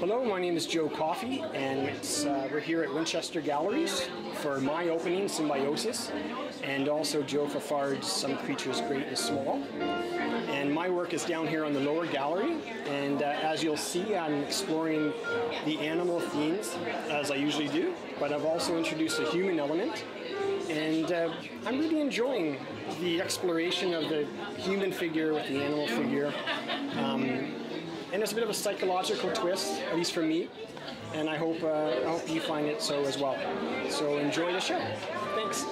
Hello, my name is Joe Coffey, and uh, we're here at Winchester Galleries for my opening, Symbiosis, and also Joe Fafard's Some Creatures Great and Small. And my work is down here on the lower gallery, and uh, as you'll see, I'm exploring the animal themes as I usually do, but I've also introduced a human element, and uh, I'm really enjoying the exploration of the human figure with the animal figure. Um, and it's a bit of a psychological twist, at least for me. And I hope uh, I hope you find it so as well. So enjoy the show. Thanks.